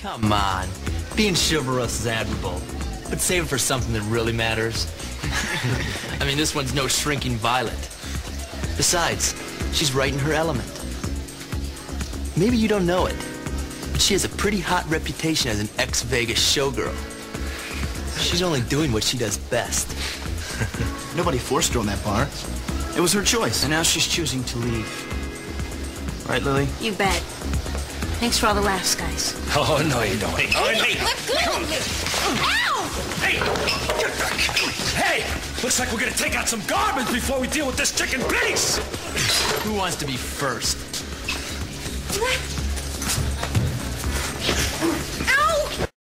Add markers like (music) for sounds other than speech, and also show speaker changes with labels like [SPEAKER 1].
[SPEAKER 1] Come on. Being chivalrous is admirable. But save it for something that really matters. (laughs) I mean, this one's no shrinking violet. Besides, she's right in her element. Maybe you don't know it, but she has a pretty hot reputation as an ex-Vegas showgirl. She's only doing what she does best. (laughs)
[SPEAKER 2] Nobody forced her on that bar. It was her choice.
[SPEAKER 3] And now she's choosing to leave. Right, Lily?
[SPEAKER 4] You bet. Thanks for all the laughs, guys.
[SPEAKER 5] Oh, no, you don't. Hey, oh, hey.
[SPEAKER 4] Let go of me! Ow!
[SPEAKER 5] Hey! Get back! Hey! Looks like we're gonna take out some garbage before we deal with this chicken piece!
[SPEAKER 1] Who wants to be first?